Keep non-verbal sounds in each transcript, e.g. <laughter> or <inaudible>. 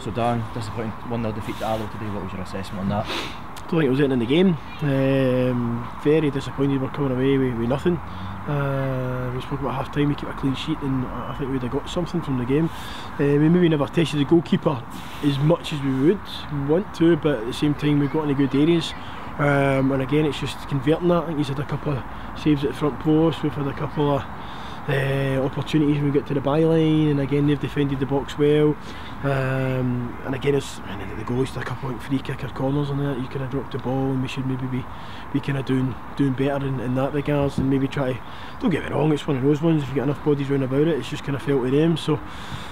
So Dan, disappointing 1-0 defeat to Alloa today, what was your assessment on that? I don't think it was anything in the game. Um, very disappointed we're coming away with, with nothing. Uh, we spoke about half time, we keep a clean sheet, and I think we'd have got something from the game. Uh, we maybe never tested the goalkeeper as much as we would want to, but at the same time, we've got any good areas. Um, and again, it's just converting that. I think he's had a couple of saves at the front post, we've had a couple of uh, opportunities when we get to the byline, and again they've defended the box well. Um, and again, it's I the goalie's a couple of free kicker corners and that you could have dropped the ball, and we should maybe be be kind of doing doing better in, in that regards, and maybe try. Don't get me wrong, it's one of those ones. If you get enough bodies round about it, it's just kind of felt to them. So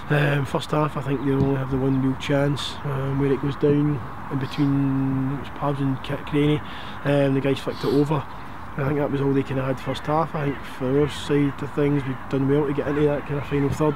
um, first half, I think you only have the one real chance um, where it goes down in between it was Pabs and Craney, and um, the guys flicked it over. I think that was all they kind of had first half. I think for our side of things, we've done well to get into that kind of final third.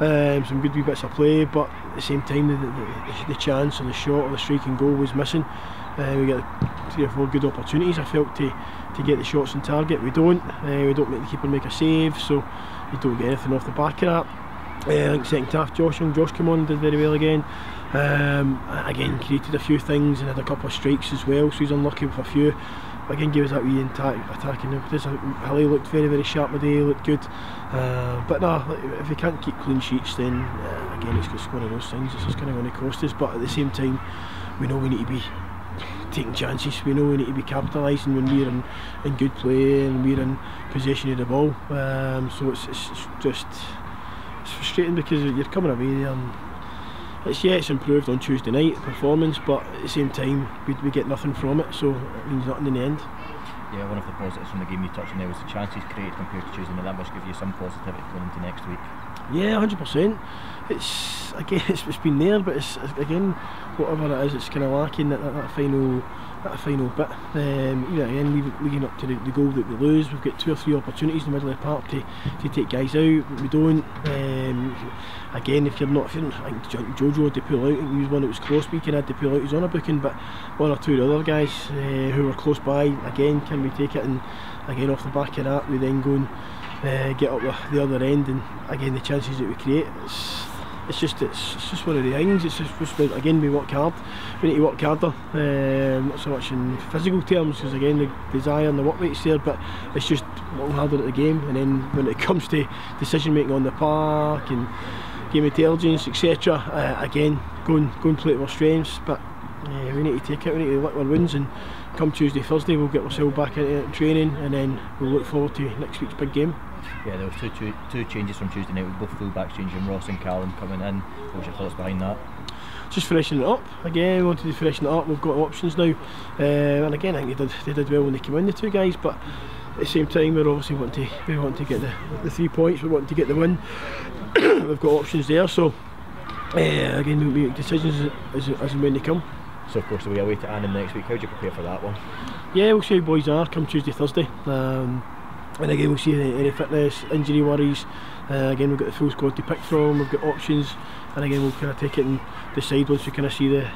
Um, some good wee bits of play, but at the same time, the, the, the chance or the shot or the striking goal was missing. Uh, we get three or four good opportunities. I felt to to get the shots on target. We don't. Uh, we don't make the keeper make a save, so you don't get anything off the back of that. Uh, I think second half, Josh and Josh came on, did very well again. Um, again, created a few things and had a couple of strikes as well, so he's unlucky with a few again give us that wee attack, attacking impetus. Hilly looked very very sharp today, looked good. Uh, but no, if we can't keep clean sheets then uh, again it's just one of those things, it's just kind of going to cost us. But at the same time we know we need to be taking chances, we know we need to be capitalising when we're in, in good play and we're in possession of the ball. Um, so it's, it's, it's just it's frustrating because you're coming away there and it's yeah, it's improved on Tuesday night performance, but at the same time we, we get nothing from it, so it means nothing in the end. Yeah, one of the positives from the game you touched on there was the chances created compared to Tuesday night. That must give you some positivity going into next week. Yeah, hundred percent. It's again, <laughs> it's, it's been there, but it's again, whatever it is, it's kind of lacking that, that, that final that final bit. Um, yeah, again, leading up to the, the, goal that we lose, we've got two or three opportunities in the middle of the park to, to take guys out. We don't. Um, again, if you're not, if you're I think Jojo had to pull out. He was one that was close. We can had to pull out. On a booking, but one or two other guys uh, who were close by. Again, can we take it and again off the back of that, we then go and uh, get up the, the other end, and again the chances that we create. It's, it's just it's, it's, just one of the things. It's just, just again we work hard. We need to work harder, um, not so much in physical terms, because again the desire and the work rate's there, but it's just working harder at the game. And then when it <laughs> comes to decision making on the park and game intelligence, etc., uh, again going going play to our strengths. But uh, we need to take it. We need to lick our wins and come Tuesday, Thursday, we'll get ourselves back into training, and then we'll look forward to next week's big game. Yeah, there was two, two, two changes from Tuesday night with both fullbacks changing, Ross and Callum coming in. What was your thoughts behind that? Just freshening it up again. We wanted to freshen it up. We've got options now, uh, and again, I think they did they did well when they came in, the two guys. But at the same time, we're obviously wanting to we want to get the, the three points. We want to get the win. <coughs> We've got options there, so uh, again, we make decisions as, as, as and when they come. So of course, we away to Annan next week. How do you prepare for that one? Yeah, we'll see how boys are come Tuesday, Thursday. Um, and again we'll see any, any fitness, injury worries. Uh, again we've got the full squad to pick from, we've got options and again we'll kind of take it and decide once we kind of see the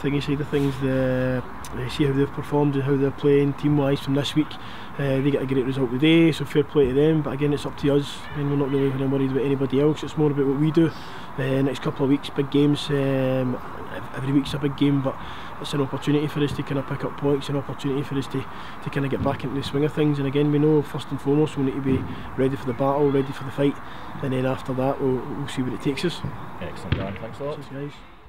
thingy side of things, the see how they've performed and how they're playing team wise from this week. Uh, they get a great result today, so fair play to them. But again, it's up to us. Again, we're not really worried about anybody else. It's more about what we do. Uh, next couple of weeks, big games. Um, every week's a big game, but it's an opportunity for us to kind of pick up points, an opportunity for us to, to kind of get back into the swing of things. And again, we know first and foremost we need to be ready for the battle, ready for the fight, and then after that we'll, we'll see where it takes us. Excellent, Dan. Thanks a lot. Cheers, guys.